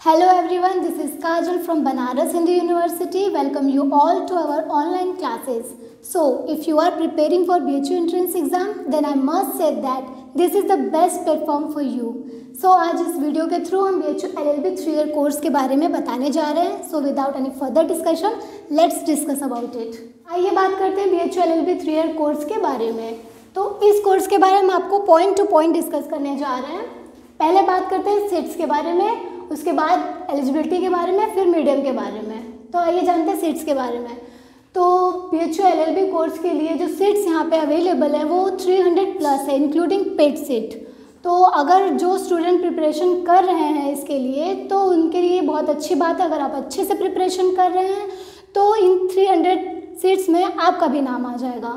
Hello everyone this is Kajal from Banaras Hindu university welcome you all to our online classes so if you are preparing for B H U entrance exam then I must say that this is the best platform for you so आज इस video के through हम B H U L L B three year course के बारे में बताने जा रहे हैं। So without any further discussion let's discuss about it आइए बात करते हैं B H U L L B three year course के बारे में। तो इस कोर्स के बारे में आपको पॉइंट टू पॉइंट डिस्कस करने जा रहे हैं। पहले बात करते हैं सीट्स के बारे में। उसके बाद एलिजिबिलिटी के बारे में, फिर मीडियम के बारे में। तो आइए जानते हैं सीट्स के बारे में। तो पी एच एल कोर्स के लिए जो सीट्स यहाँ पे अवेलेबल है, वो 300 प्लस है इंक्लूडिंग पेड सीट तो अगर जो स्टूडेंट प्रिपरेशन कर रहे हैं इसके लिए तो उनके लिए बहुत अच्छी बात है। अगर आप अच्छे से प्रिपरेशन कर रहे हैं तो इन 300 सीट्स में आपका भी नाम आ जाएगा।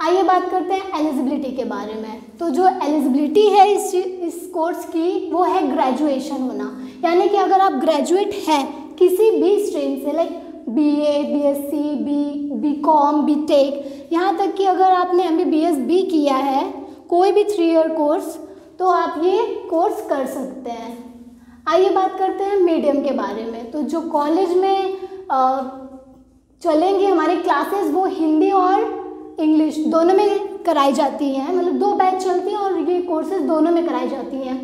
आइए बात करते हैं एलिजिबिलिटी के बारे में। तो जो एलिजिबिलिटी है इस इस कोर्स की वो है ग्रेजुएशन होना। यानी कि अगर आप ग्रेजुएट हैं किसी भी स्ट्रीम से like B A B S C B B com B tech यहाँ तक कि अगर आपने M B B S B किया है कोई भी थ्री ईयर कोर्स तो आप ये कोर्स कर सकते हैं। आइए बात करते हैं मीडियम के बारे में। तो जो कॉलेज में आ, चलेंगे हमारी क्लासेस वो हिंदी और दोनों में कराई जाती हैं। मतलब दो बैच चलती हैं और ये कोर्सेज दोनों में कराई जाती हैं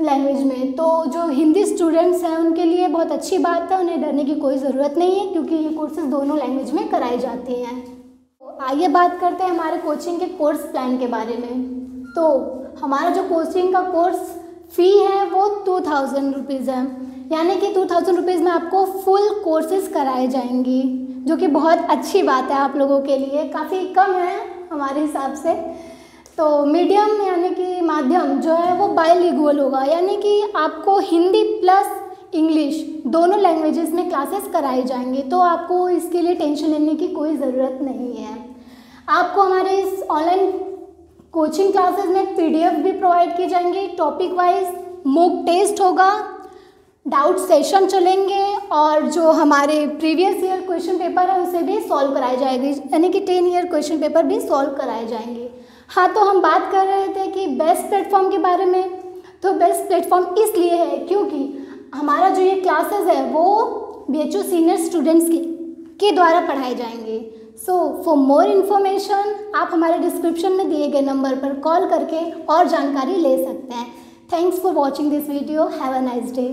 लैंग्वेज में। तो जो हिंदी स्टूडेंट्स हैं, उनके लिए बहुत अच्छी बात है। उन्हें डरने की कोई ज़रूरत नहीं है, क्योंकि ये कोर्सेज दोनों लैंग्वेज में कराई जाती हैं। तो आइए बात करते हैं हमारे कोचिंग के कोर्स प्लान के बारे में। तो हमारा जो कोचिंग का कोर्स फ़ी है, वो टू थाउज़ेंड रुपीज़ है। यानी कि टू थाउज़ेंड रुपीज़ में आपको फुल कोर्सेज कराए जाएँगी। जो कि बहुत अच्छी बात है आप लोगों के लिए। काफ़ी कम है हमारे हिसाब से। तो मीडियम यानी कि माध्यम जो है वो बायलिगुअल होगा। यानी कि आपको हिंदी प्लस इंग्लिश दोनों लैंग्वेजेस में क्लासेस कराए जाएँगे। तो आपको इसके लिए टेंशन लेने की कोई ज़रूरत नहीं है। आपको हमारे इस ऑनलाइन कोचिंग क्लासेस में पीडीएफ भी प्रोवाइड की जाएँगी। टॉपिक वाइज मोक टेस्ट होगा। डाउट सेशन चलेंगे और जो हमारे प्रीवियस ईयर क्वेश्चन पेपर है, उसे भी सॉल्व कराए जाएँगे, यानी कि टेन ईयर क्वेश्चन पेपर भी सॉल्व कराए जाएँगे। हाँ तो हम बात कर रहे थे कि बेस्ट प्लेटफॉर्म के बारे में। तो बेस्ट प्लेटफॉर्म इसलिए है क्योंकि हमारा जो ये क्लासेस है, वो बी एच सीनियर स्टूडेंट्स के के द्वारा पढ़ाए जाएँगे। सो फॉर मोर इन्फॉर्मेशन आप हमारे डिस्क्रिप्शन में दिए गए नंबर पर कॉल करके और जानकारी ले सकते हैं। Thanks for watching this video have a nice day